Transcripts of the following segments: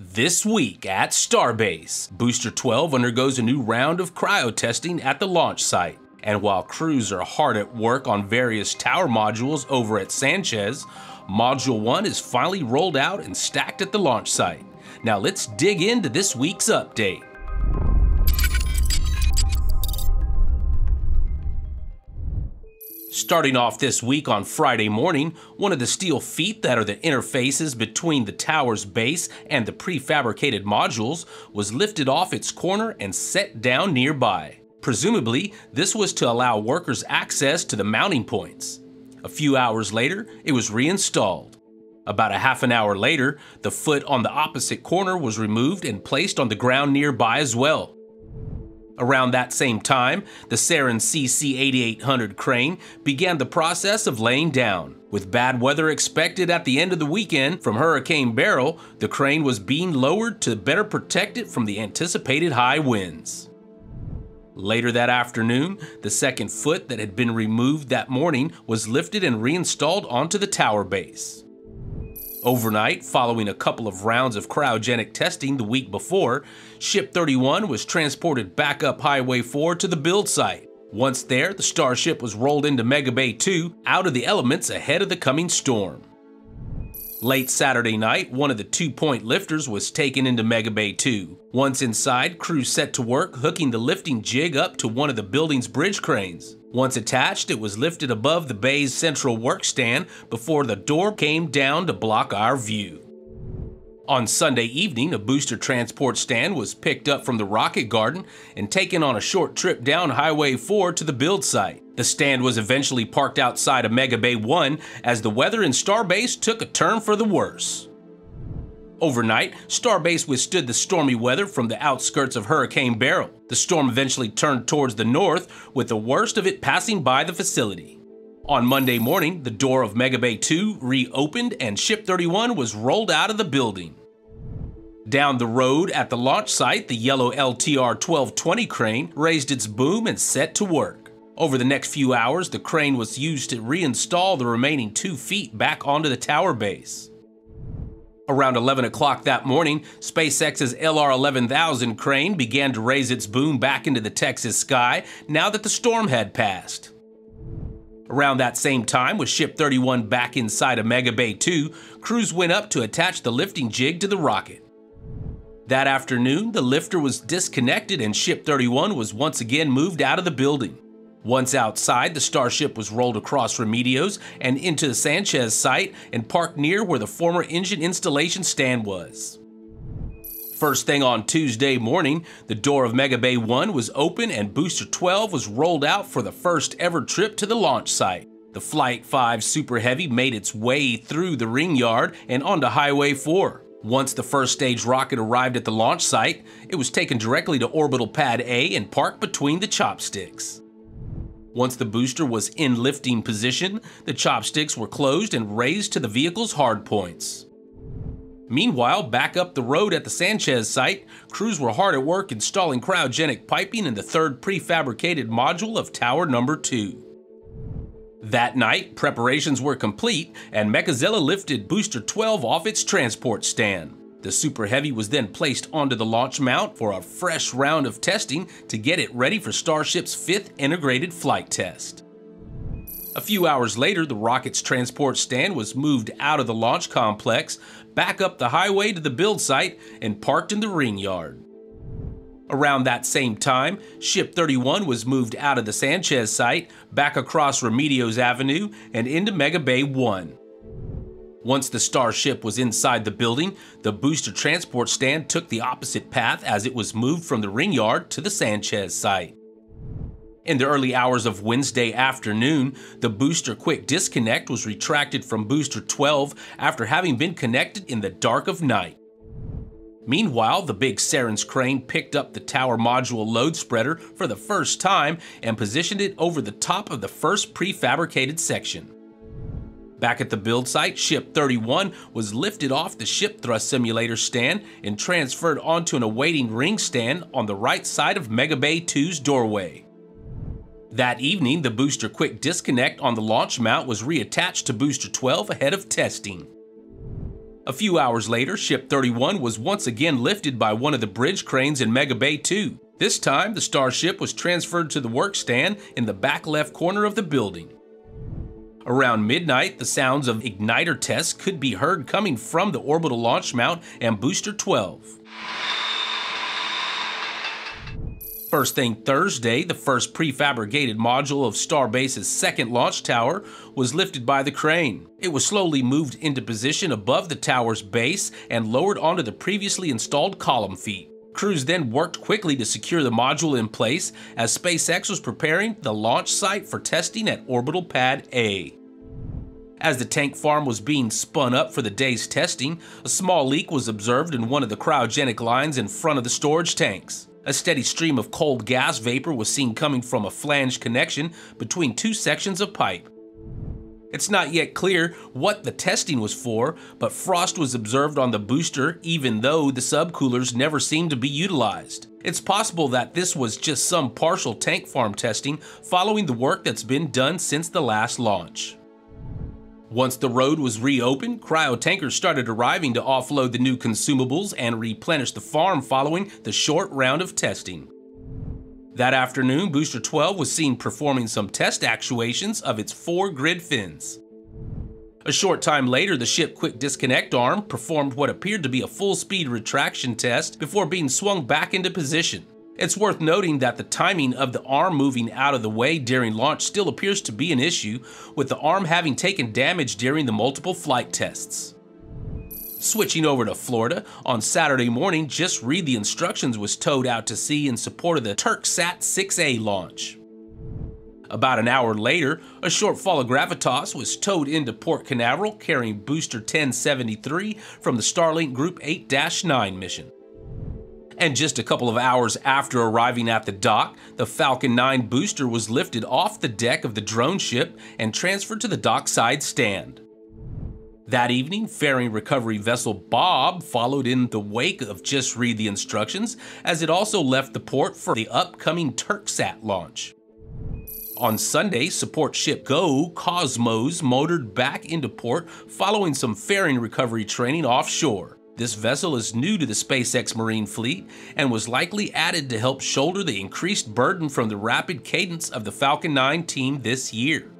This week at Starbase, Booster 12 undergoes a new round of cryo testing at the launch site. And while crews are hard at work on various tower modules over at Sanchez, Module 1 is finally rolled out and stacked at the launch site. Now let's dig into this week's update. Starting off this week on Friday morning, one of the steel feet that are the interfaces between the tower's base and the prefabricated modules was lifted off its corner and set down nearby. Presumably, this was to allow workers access to the mounting points. A few hours later, it was reinstalled. About a half an hour later, the foot on the opposite corner was removed and placed on the ground nearby as well. Around that same time, the Sarens CC 8800 crane began the process of laying down. With bad weather expected at the end of the weekend from Hurricane Beryl, the crane was being lowered to better protect it from the anticipated high winds. Later that afternoon, the second foot that had been removed that morning was lifted and reinstalled onto the tower base. Overnight, following a couple of rounds of cryogenic testing the week before, Ship 31 was transported back up Highway 4 to the build site. Once there, the Starship was rolled into Mega Bay 2 out of the elements ahead of the coming storm. Late Saturday night, one of the two-point lifters was taken into Mega Bay 2. Once inside, crews set to work hooking the lifting jig up to one of the building's bridge cranes. Once attached, it was lifted above the bay's central work stand before the door came down to block our view. On Sunday evening, a booster transport stand was picked up from the rocket garden and taken on a short trip down Highway 4 to the build site. The stand was eventually parked outside of Mega Bay 1 as the weather in Starbase took a turn for the worse. Overnight, Starbase withstood the stormy weather from the outskirts of Hurricane Beryl. The storm eventually turned towards the north, with the worst of it passing by the facility. On Monday morning, the door of Mega Bay 2 reopened and Ship 31 was rolled out of the building. Down the road at the launch site, the yellow LTR 1220 crane raised its boom and set to work. Over the next few hours, the crane was used to reinstall the remaining two feet back onto the tower base. Around 11 o'clock that morning, SpaceX's LR 11000 crane began to raise its boom back into the Texas sky now that the storm had passed. Around that same time, with Ship 31 back inside of Mega Bay 2, crews went up to attach the lifting jig to the rocket. That afternoon, the lifter was disconnected and Ship 31 was once again moved out of the building. Once outside, the Starship was rolled across Remedios and into the Sanchez site and parked near where the former engine installation stand was. First thing on Tuesday morning, the door of Mega Bay 1 was open and Booster 12 was rolled out for the first ever trip to the launch site. The Flight 5 Super Heavy made its way through the ring yard and onto Highway 4. Once the first stage rocket arrived at the launch site, it was taken directly to Orbital Pad A and parked between the chopsticks. Once the booster was in lifting position, the chopsticks were closed and raised to the vehicle's hardpoints. Meanwhile, back up the road at the Sanchez site, crews were hard at work installing cryogenic piping in the third prefabricated module of Tower Number 2. That night, preparations were complete, and Mechazilla lifted Booster 12 off its transport stand. The Super Heavy was then placed onto the launch mount for a fresh round of testing to get it ready for Starship's fifth integrated flight test. A few hours later, the rocket's transport stand was moved out of the launch complex, back up the highway to the build site, and parked in the ring yard. Around that same time, Ship 31 was moved out of the Sanchez site, back across Remedios Avenue, and into Mega Bay 1. Once the Starship was inside the building, the booster transport stand took the opposite path as it was moved from the ring yard to the Sanchez site. In the early hours of Wednesday afternoon, the booster quick disconnect was retracted from booster 12 after having been connected in the dark of night. Meanwhile, the big Sarens crane picked up the tower module load spreader for the first time and positioned it over the top of the first prefabricated section. Back at the build site, Ship 31 was lifted off the ship thrust simulator stand and transferred onto an awaiting ring stand on the right side of Mega Bay 2's doorway. That evening, the booster quick disconnect on the launch mount was reattached to booster 12 ahead of testing. A few hours later, Ship 31 was once again lifted by one of the bridge cranes in Mega Bay 2. This time, the Starship was transferred to the work stand in the back left corner of the building. Around midnight, the sounds of igniter tests could be heard coming from the orbital launch mount and Booster 12. First thing Thursday, the first prefabricated module of Starbase's second launch tower was lifted by the crane. It was slowly moved into position above the tower's base and lowered onto the previously installed column feet. Crews then worked quickly to secure the module in place as SpaceX was preparing the launch site for testing at Orbital Pad A. As the tank farm was being spun up for the day's testing, a small leak was observed in one of the cryogenic lines in front of the storage tanks. A steady stream of cold gas vapor was seen coming from a flange connection between two sections of pipe. It's not yet clear what the testing was for, but frost was observed on the booster even though the subcoolers never seemed to be utilized. It's possible that this was just some partial tank farm testing following the work that's been done since the last launch. Once the road was reopened, cryo tankers started arriving to offload the new consumables and replenish the farm following the short round of testing. That afternoon, Booster 12 was seen performing some test actuations of its four grid fins. A short time later, the ship quick disconnect arm performed what appeared to be a full speed retraction test before being swung back into position. It's worth noting that the timing of the arm moving out of the way during launch still appears to be an issue, with the arm having taken damage during the multiple flight tests. Switching over to Florida, on Saturday morning, Just Read the Instructions was towed out to sea in support of the Turksat 6A launch. About an hour later, a Shortfall of Gravitas was towed into Port Canaveral carrying Booster 1073 from the Starlink Group 8-9 mission. And just a couple of hours after arriving at the dock, the Falcon 9 booster was lifted off the deck of the drone ship and transferred to the dockside stand. That evening, fairing recovery vessel Bob followed in the wake of Just Read the Instructions, as it also left the port for the upcoming Turksat launch. On Sunday, support ship Go Cosmos motored back into port following some fairing recovery training offshore. This vessel is new to the SpaceX Marine fleet and was likely added to help shoulder the increased burden from the rapid cadence of the Falcon 9 team this year.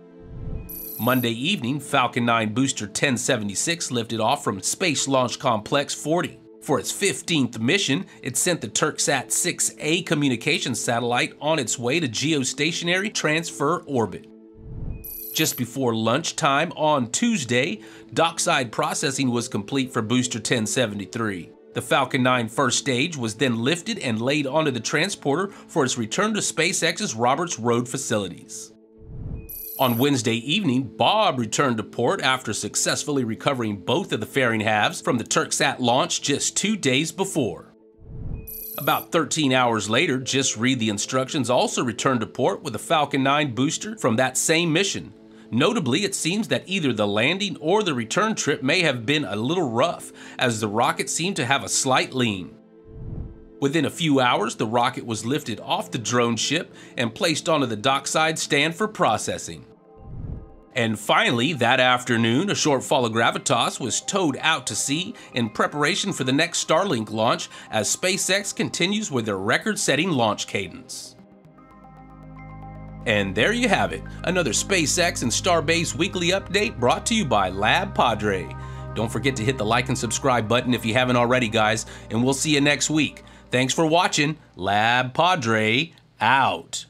Monday evening, Falcon 9 booster 1076 lifted off from Space Launch Complex 40. For its 15th mission, it sent the Turksat 6A communication satellite on its way to geostationary transfer orbit. Just before lunchtime on Tuesday, dockside processing was complete for Booster 1073. The Falcon 9 first stage was then lifted and laid onto the transporter for its return to SpaceX's Roberts Road facilities. On Wednesday evening, Bob returned to port after successfully recovering both of the fairing halves from the Turksat launch just two days before. About 13 hours later, Just Read the Instructions also returned to port with a Falcon 9 booster from that same mission, Notably, it seems that either the landing or the return trip may have been a little rough, as the rocket seemed to have a slight lean. Within a few hours, the rocket was lifted off the drone ship and placed onto the dockside stand for processing. And finally, that afternoon, a Shortfall of gravitas was towed out to sea in preparation for the next Starlink launch as SpaceX continues with their record setting launch cadence. And there you have it, another SpaceX and Starbase weekly update brought to you by LabPadre. Don't forget to hit the like and subscribe button if you haven't already, guys, and we'll see you next week. Thanks for watching. LabPadre out.